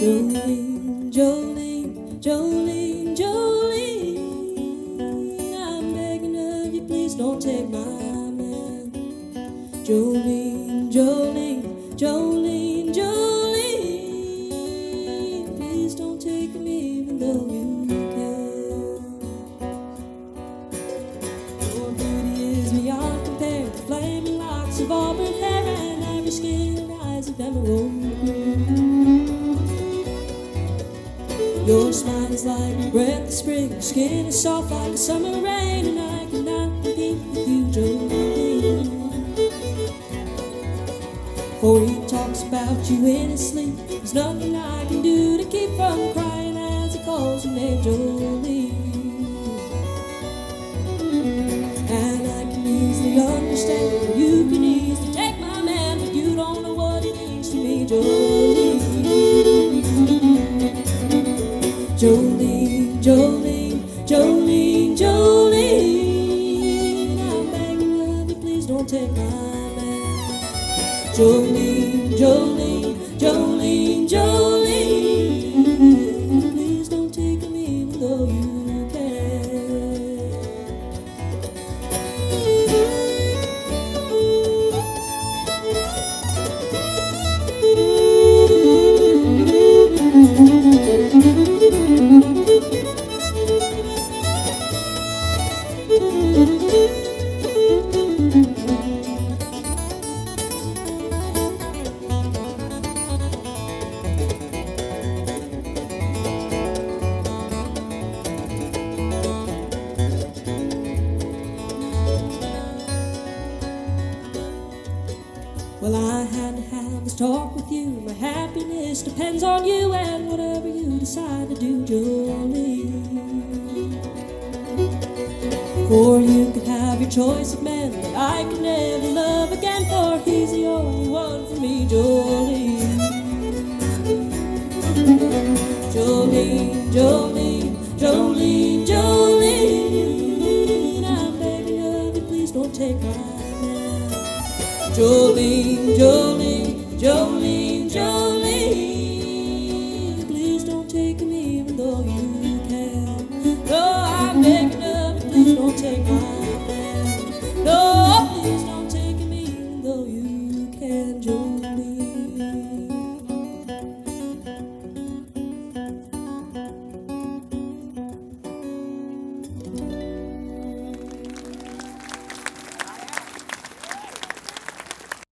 Jolene, Jolene, Jolene, Jolene. I'm begging of you, please don't take my man. Jolene, Jolene, Jolene, Jolene. Please don't take me even though you can. Your beauty is beyond compare. Flaming locks of auburn hair and ivory skin and eyes of emerald Your smile is like the breath of spring. Your skin is soft like a summer rain, and I cannot compete with you, Jolene. For he talks about you in his sleep. There's nothing I can do to keep from crying as he calls your name, Jolene. And I can easily understand Jolene, Jolene, Jolene, Jolene. I'm begging of you, please don't take my man. Jolene, Jolene, Well, I had to have this talk with you. My happiness depends on you and whatever you decide to do, Jolene. For you could have your choice of men that I could never love again, for he's the only one for me. Jolene, Jolene, Jolene, Jolene. Jolene, Jolene, Jolene, Jolene. Please don't take me even though you can. I'm begging of you, please don't take my man.